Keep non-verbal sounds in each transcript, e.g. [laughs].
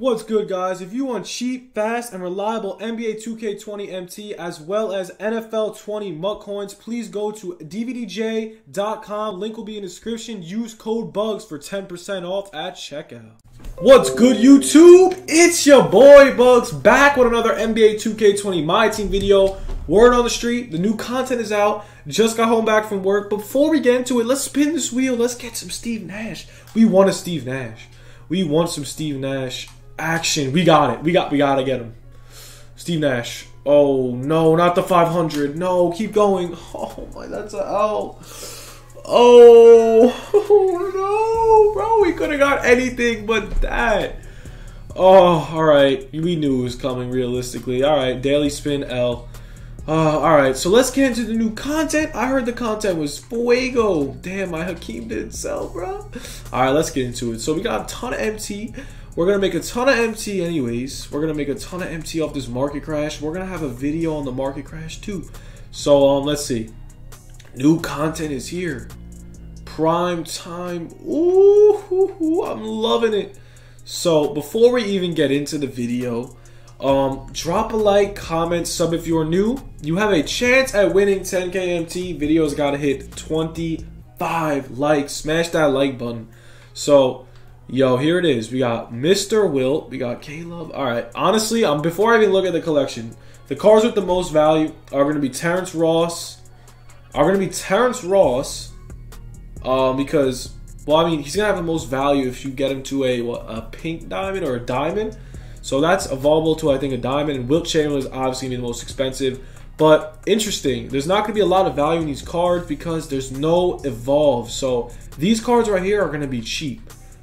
What's good, guys? If you want cheap, fast, and reliable NBA 2K20 MT as well as NFL 20 MUT coins, please go to DVDJ.com. Link will be in the description. Use code BUGS for 10% off at checkout. What's good, YouTube? It's your boy Bugz back with another NBA 2K20 My Team video. Word on the street, the new content is out. Just got home back from work. Before we get into it, let's spin this wheel. Let's get some Steve Nash. We want a Steve Nash. We want some Steve Nash action. We got it. We got we gotta get him. Steve Nash. Oh no, not the 500. No, keep going. [laughs] Oh my, that's a L. Oh, oh [laughs] no, bro. We could have got anything but that. Oh, all right. We knew it was coming. Realistically, all right. Daily spin L. Uh, all right, so let's get into the new content. I heard the content was fuego. Damn, my Hakeem didn't sell, bro. All right, let's get into it. So we got a ton of MT. We're gonna make a ton of MT anyways. We're gonna make a ton of MT off this market crash. We're gonna have a video on the market crash too. So um, let's see. New content is here. Prime time. Ooh, ooh, ooh, I'm loving it. So before we even get into the video, um, drop a like, comment, sub if you're new. You have a chance at winning 10k MT. Videos gotta hit 25 likes. Smash that like button. So Yo, here it is. We got Mr. Wilt. We got Caleb. All right. Honestly, um, before I even look at the collection, the cards with the most value are going to be Terrence Ross. Are going to be Terrence Ross, um, because well, I mean, he's going to have the most value if you get him to a what, a pink diamond or a diamond. So that's evolvable to I think a diamond. And Wilt Chamberlain is obviously going to be the most expensive. But interesting, there's not going to be a lot of value in these cards because there's no evolve. So these cards right here are going to be cheap.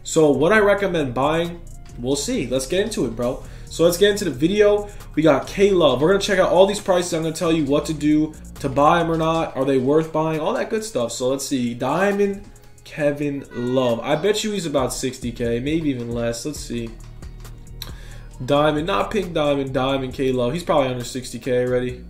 So what I recommend buying, we'll see. Let's get into it, bro. So let's get into the video. We got K-Love. We're going to check out all these prices. I'm going to tell you what to do to buy them or not. Are they worth buying? All that good stuff. So let's see. Diamond Kevin Love. I bet you he's about 60K, maybe even less. Let's see. Diamond, not pink diamond, diamond K Love. He's probably under 60K already.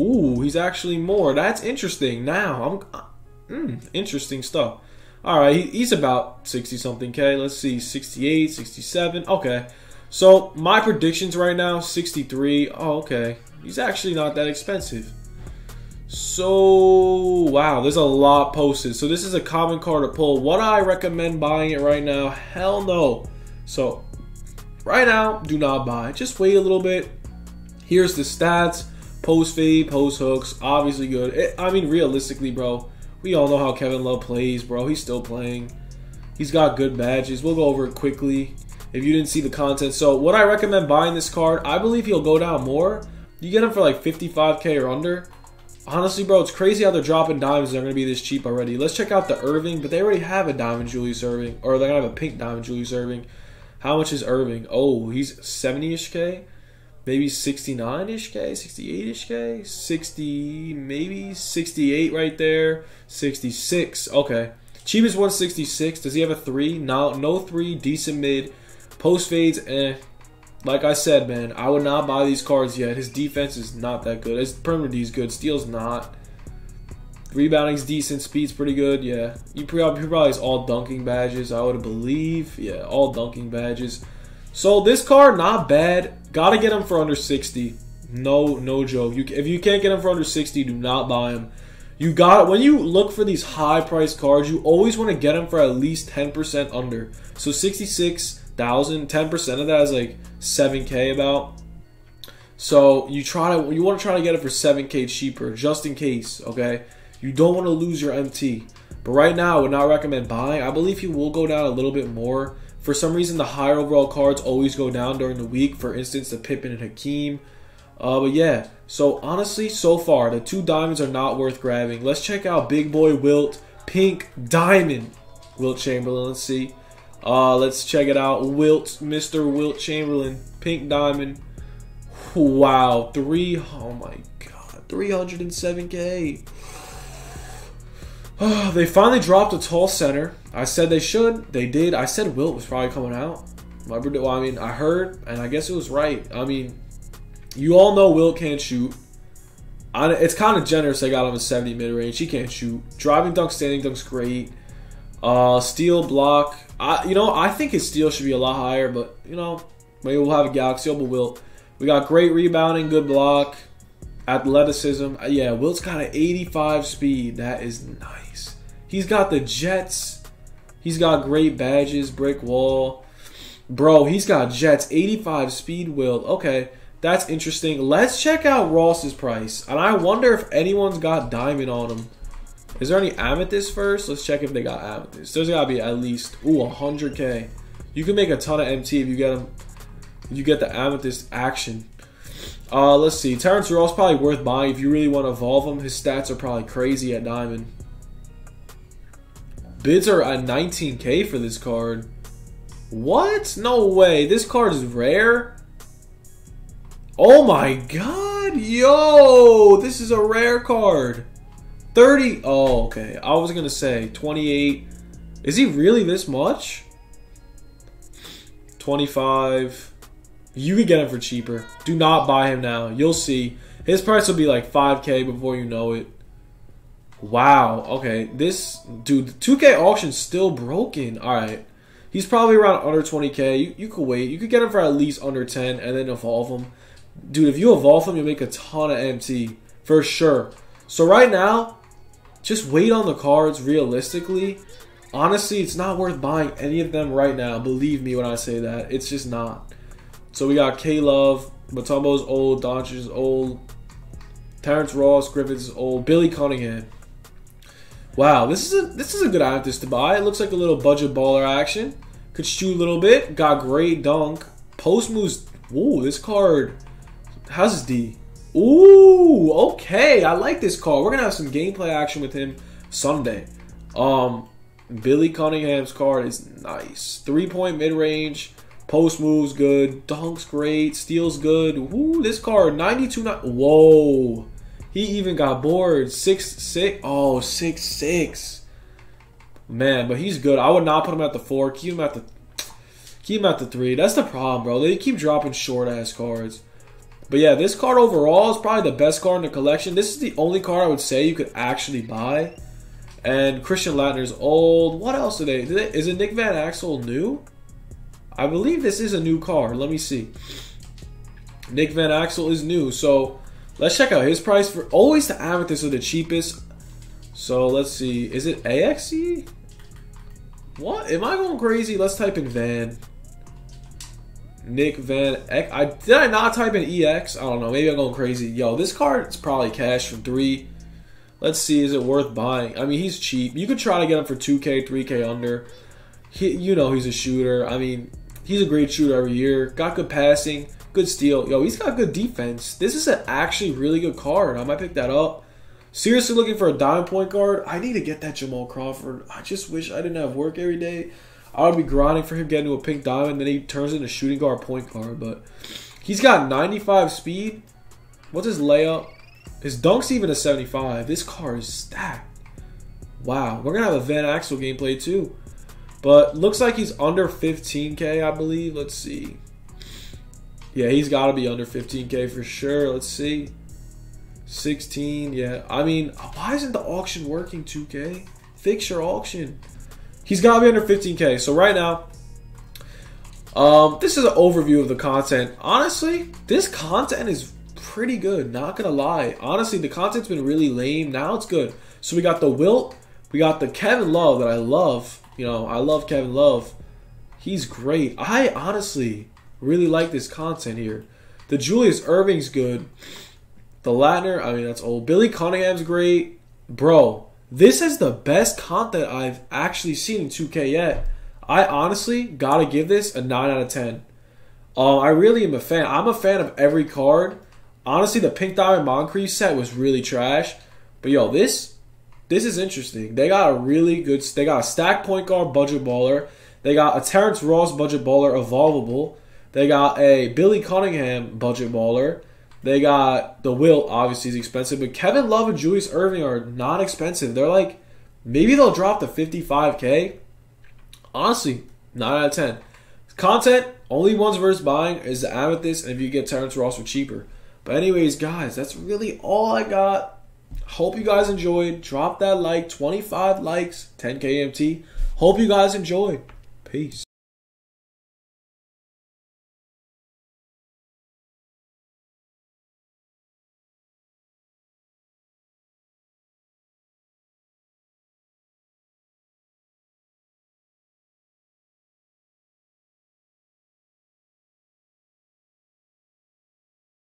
Ooh, he's actually more. That's interesting. Now, I'm... Mm, interesting stuff. All right, he's about 60 something K. Let's see, 68, 67. Okay. So my predictions right now, 63. Oh, okay. He's actually not that expensive. So, wow, there's a lot posted. So this is a common card to pull. What I recommend buying it right now? Hell no. So, right now, do not buy. Just wait a little bit. Here's the stats. Post fade, post hooks, obviously good. It, I mean, realistically, bro, we all know how Kevin Love plays, bro. He's still playing. He's got good badges. We'll go over it quickly if you didn't see the content. So, what I recommend buying this card, I believe he'll go down more. You get him for like 55k or under. Honestly, bro, it's crazy how they're dropping diamonds. They're going to be this cheap already. Let's check out the Erving, but they already have a diamond Julius Erving, or they're going to have a pink diamond Julius Erving. How much is Erving? Oh, he's 70ish K maybe 69-ish K, 68-ish K, 60, maybe 68 right there, 66. Okay. Cheapest 166. Does he have a 3? No, no 3, decent mid. Post fades, eh. Like I said, man, I would not buy these cards yet. His defense is not that good. His perimeter D is good. Steal's not. Rebounding's decent. Speed's pretty good. Yeah. He probably, he probably has all dunking badges, I would believe. Yeah, all dunking badges. So this card, not bad. Gotta get him for under 60. No, no joke. You, if you can't get him for under 60, do not buy him. You got when you look for these high price cards, you always want to get them for at least 10% under. So 66,000, 10% of that is like 7k about. So you try to you want to try to get it for 7k cheaper just in case, okay? You don't want to lose your MT. But right now, I would not recommend buying. I believe he will go down a little bit more for some reason, the higher overall cards always go down during the week. For instance, the Pippen and Hakeem. Uh, but yeah, so honestly, so far, the two diamonds are not worth grabbing. Let's check out Big Boy Wilt, Pink Diamond, Wilt Chamberlain. Let's see. Uh, let's check it out. Wilt, Mr. Wilt Chamberlain, Pink Diamond. Wow, three. Oh my God, 307k. [sighs] they finally dropped a tall center. I said they should. They did. I said Wilt was probably coming out. Well, I mean, I heard, and I guess it was right. I mean, you all know Wilt can't shoot. I, it's kind of generous they got him a 70 mid range. He can't shoot. Driving dunk, standing dunk's great. Uh, steal block. I, you know, I think his steal should be a lot higher, but you know, maybe we'll have a Galaxy, but we'll. We got great rebounding, good block, athleticism. Uh, yeah, Wilt's got an 85 speed. That is nice. He's got the Jets. He's got great badges, brick wall. Bro, he's got Jets, 85 speed, Wilt. Okay, that's interesting. Let's check out Ross's price. And I wonder if anyone's got diamond on him. Is there any amethyst first? Let's check if they got amethyst. There's got to be at least, ooh, 100k. You can make a ton of MT if you get them. You get the amethyst action. Uh, let's see. Terrence Ross probably worth buying if you really want to evolve him. His stats are probably crazy at diamond. Bids are at 19k for this card. What? No way. This card is rare? Oh my god. Yo, this is a rare card. 30. Oh, okay. I was going to say 28. Is he really this much? 25. You could get him for cheaper. Do not buy him now. You'll see. His price will be like 5k before you know it. Wow. Okay. This dude, 2K auction's still broken. All right. He's probably around under 20k. You, you could wait. You could get him for at least under 10 and then evolve him. Dude, if you evolve him, you'll make a ton of MT. For sure. So right now, just wait on the cards realistically. Honestly, it's not worth buying any of them right now. Believe me when I say that. It's just not. So we got K Love, Mutombo's old, Doncic is old, Terrence Ross, Griffith's old, Billy Cunningham. Wow, this is a this is a good Amethyst to buy. It looks like a little budget baller action. Could shoot a little bit. Got great dunk. Post moves. Ooh, this card. How's his D? Ooh, okay. I like this card. We're gonna have some gameplay action with him Sunday. Um, Billy Cunningham's card is nice. Three point mid range. Post moves good. Dunks great. Steals good. Ooh, this card 92. Whoa. He even got bored. Six six. Oh, six six. Man, but he's good. I would not put him at the four. Keep him at the keep him at the three. That's the problem, bro. They keep dropping short ass cards. But yeah, this card overall is probably the best card in the collection. This is the only card I would say you could actually buy. And Christian Laettner's old. What else they? they is it Nick Van Exel new? I believe this is a new car. Let me see. Nick Van Exel is new. So Let's check out his price for always the amethyst are the cheapest. So let's see. Is it AXE? What? Am I going crazy? Let's type in Van. Nick Van X. I did I not type in EX? I don't know. Maybe I'm going crazy. Yo, this card is probably cash from three. Let's see. Is it worth buying? I mean, he's cheap. You could try to get him for 2K, 3K under. He, you know, he's a shooter. I mean, he's a great shooter every year. Got good passing. Good steal. Yo, he's got good defense. This is an actually really good card. I might pick that up. Seriously looking for a dime point guard. I need to get that Jamal Crawford. I just wish I didn't have work every day. I would be grinding for him getting to a pink diamond, then he turns into shooting guard point guard. But he's got 95 speed. What's his layup? His dunk's even a 75. This car is stacked. Wow. We're going to have a Van Exel gameplay too. But looks like he's under 15k, I believe. Let's see. Yeah, he's got to be under 15k for sure. Let's see. 16, yeah. I mean, why isn't the auction working 2k? Fix your auction. He's got to be under 15k. So right now, um, this is an overview of the content. Honestly, this content is pretty good. Not gonna lie. Honestly, the content's been really lame. Now it's good. So we got the Wilt, we got the Kevin Love that I love. You know, I love Kevin Love. He's great. I honestly Really like this content here. The Julius Erving's good. The Laettner, I mean, that's old. Billy Cunningham's great. Bro, this is the best content I've actually seen in 2K yet. I honestly gotta give this a 9 out of 10. Um, I really am a fan. I'm a fan of every card. Honestly, the Pink Diamond Moncrief set was really trash. But yo, this this is interesting. They got a really good. They got a stack point guard budget baller. They got a Terrence Ross budget baller evolvable. They got a Billy Cunningham budget baller. They got the Will, obviously, is expensive, but Kevin Love and Julius Erving are not expensive. They're like, maybe they'll drop to 55K. Honestly, 9 out of 10. Content, only one's worth buying is the Amethyst, and if you get Terrence Ross for cheaper. But, anyways, guys, that's really all I got. Hope you guys enjoyed. Drop that like, 25 likes, 10 KMT. Hope you guys enjoyed. Peace.